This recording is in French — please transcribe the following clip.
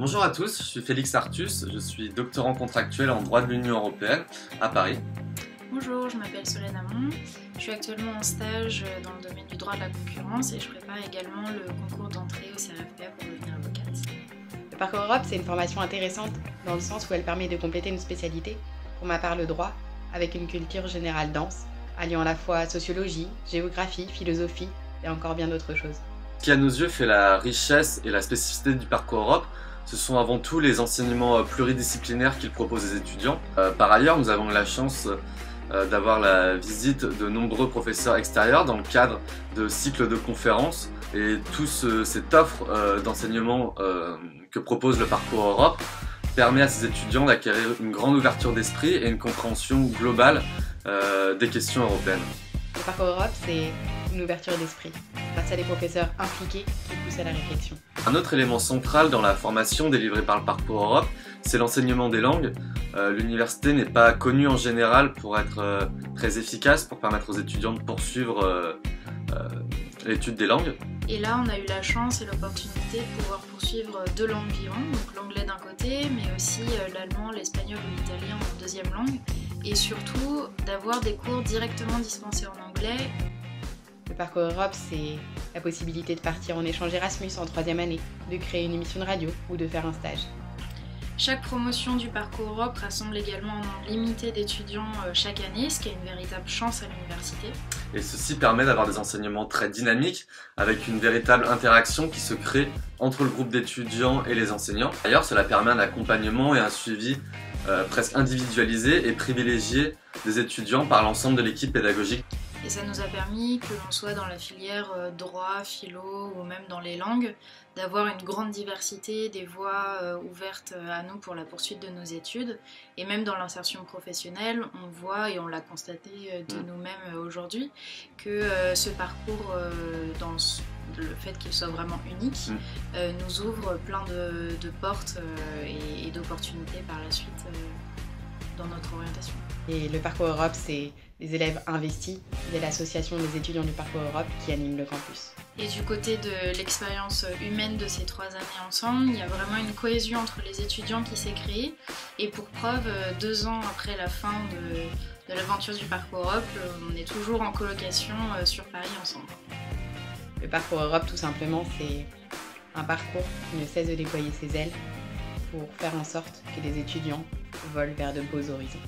Bonjour à tous, je suis Félix Artus, je suis doctorant contractuel en droit de l'Union Européenne à Paris. Bonjour, je m'appelle Solène Amon, je suis actuellement en stage dans le domaine du droit de la concurrence et je prépare également le concours d'entrée au CRFPA pour devenir avocate. Le parcours Europe, c'est une formation intéressante dans le sens où elle permet de compléter une spécialité, pour ma part le droit, avec une culture générale dense, alliant à la fois sociologie, géographie, philosophie et encore bien d'autres choses. Ce qui à nos yeux fait la richesse et la spécificité du parcours Europe, ce sont avant tout les enseignements euh, pluridisciplinaires qu'il propose aux étudiants. Euh, par ailleurs, nous avons la chance euh, d'avoir la visite de nombreux professeurs extérieurs dans le cadre de cycles de conférences et toute cette offre d'enseignement que propose le parcours Europe permet à ces étudiants d'acquérir une grande ouverture d'esprit et une compréhension globale des questions européennes. Le parcours Europe, c'est une ouverture d'esprit, grâce à des professeurs impliqués qui poussent à la réflexion. Un autre élément central dans la formation délivrée par le Parcours Europe, c'est l'enseignement des langues. Euh, l'université n'est pas connue en général pour être euh, très efficace, pour permettre aux étudiants de poursuivre euh, l'étude des langues. Et là, on a eu la chance et l'opportunité de pouvoir poursuivre deux langues vivantes, donc l'anglais d'un côté, mais aussi l'allemand, l'espagnol ou l'italien en deuxième langue, et surtout d'avoir des cours directement dispensés en anglais le parcours Europe, c'est la possibilité de partir en échange Erasmus en troisième année, de créer une émission de radio ou de faire un stage. Chaque promotion du parcours Europe rassemble également un nombre limité d'étudiants euh, chaque année, ce qui est une véritable chance à l'université. Et ceci permet d'avoir des enseignements très dynamiques, avec une véritable interaction qui se crée entre le groupe d'étudiants et les enseignants. D'ailleurs, cela permet un accompagnement et un suivi euh, presque individualisé et privilégié des étudiants par l'ensemble de l'équipe pédagogique. Et ça nous a permis, que l'on soit dans la filière euh, droit, philo ou même dans les langues, d'avoir une grande diversité des voies euh, ouvertes à nous pour la poursuite de nos études. Et même dans l'insertion professionnelle, on voit, et on l'a constaté euh, de mm. nous-mêmes aujourd'hui, que ce parcours, dans le fait qu'il soit vraiment unique, mm. nous ouvre plein de, portes et d'opportunités par la suite dans notre orientation. Et le parcours Europe, c'est les élèves investis de l'association des étudiants du parcours Europe qui anime le campus. Et du côté de l'expérience humaine de ces trois années ensemble, il y a vraiment une cohésion entre les étudiants qui s'est créée. Et pour preuve, deux ans après la fin de, de l'aventure du parcours Europe, on est toujours en colocation euh, sur Paris ensemble. Le parcours Europe, tout simplement, c'est un parcours qui ne cesse de déployer ses ailes pour faire en sorte que les étudiants volent vers de beaux horizons.